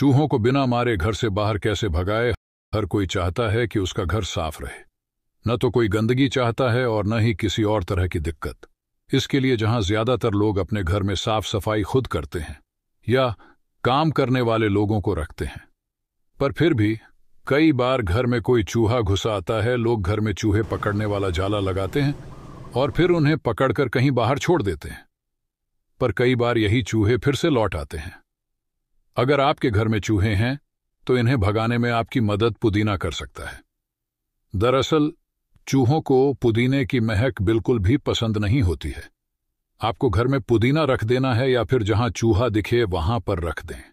चूहों को बिना मारे घर से बाहर कैसे भगाए, हर कोई चाहता है कि उसका घर साफ़ रहे। न तो कोई गंदगी चाहता है और न ही किसी और तरह की दिक्कत। इसके लिए जहाँ ज़्यादातर लोग अपने घर में साफ़ सफ़ाई खुद करते हैं, या काम करने वाले लोगों को रखते हैं। पर फिर भी, कई बार घर में कोई चूहा घुसा आता है, लोग घर में चूहे पकड़ने वाला जाला लगाते हैं, और फिर उन्हें पकड़कर कहीं बाहर छोड़ देते हैं। पर कई बार यही चूहे फिर से लौट आते हैं। अगर आपके घर में चूहे हैं तो इन्हें भगाने में आपकी मदद पुदीना कर सकता है। दरअसल, चूहों को पुदीने की महक बिल्कुल भी पसंद नहीं होती है। आपको घर में पुदीना रख देना है या फिर जहाँ चूहा दिखे वहाँ पर रख दें।